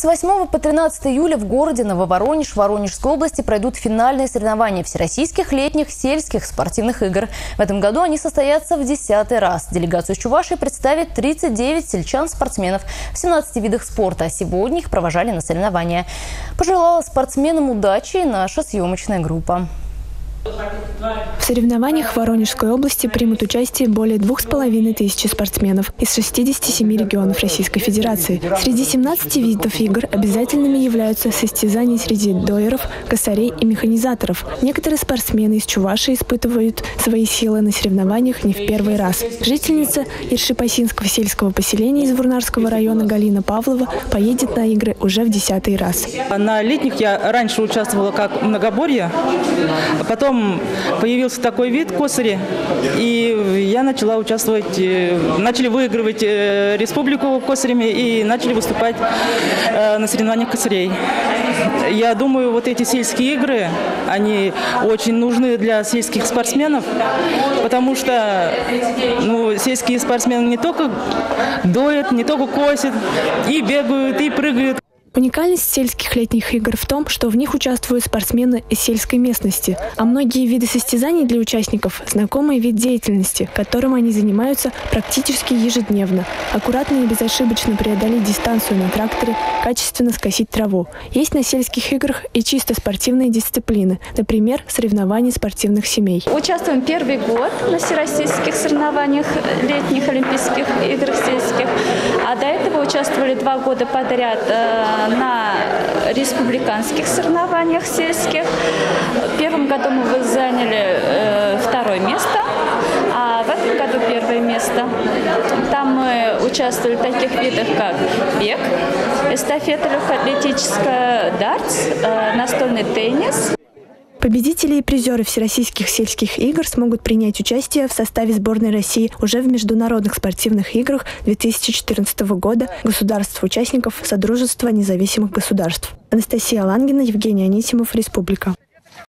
С 8 по 13 июля в городе Нововоронеж Воронежской области пройдут финальные соревнования всероссийских летних сельских спортивных игр. В этом году они состоятся в десятый раз. Делегацию Чувашии представит 39 сельчан-спортсменов в 17 видах спорта. Сегодня их провожали на соревнования. Пожелала спортсменам удачи наша съемочная группа. Соревнованиях в Воронежской области примут участие более двух с половиной тысячи спортсменов из 67 регионов Российской Федерации. Среди 17 видов игр обязательными являются состязания среди дойеров, косарей и механизаторов. Некоторые спортсмены из Чуваши испытывают свои силы на соревнованиях не в первый раз. Жительница Иршипасинского сельского поселения из Вурнарского района Галина Павлова поедет на игры уже в десятый раз. На летних я раньше участвовала как многоборье, а Потом появился такой вид косари, и я начала участвовать, э, начали выигрывать э, республику косарями и начали выступать э, на соревнованиях косарей. Я думаю, вот эти сельские игры, они очень нужны для сельских спортсменов, потому что ну, сельские спортсмены не только доят, не только косят, и бегают, и прыгают. Уникальность сельских летних игр в том, что в них участвуют спортсмены из сельской местности, а многие виды состязаний для участников – знакомый вид деятельности, которым они занимаются практически ежедневно. Аккуратно и безошибочно преодолеть дистанцию на тракторе, качественно скосить траву. Есть на сельских играх и чисто спортивные дисциплины, например, соревнования спортивных семей. Участвуем первый год на всероссийских соревнованиях летних Олимпийских играх сельских, а до этого участвовали два года подряд э, на республиканских соревнованиях сельских. В первом году мы заняли э, второе место, а в этом году первое место. Там мы участвовали в таких видах, как бег, эстафета легкоатлетическая, дартс, э, настольный теннис. Победители и призеры Всероссийских сельских игр смогут принять участие в составе сборной России уже в международных спортивных играх 2014 года государств-участников Содружества независимых государств. Анастасия Лангина, Евгений Анисимов, Республика.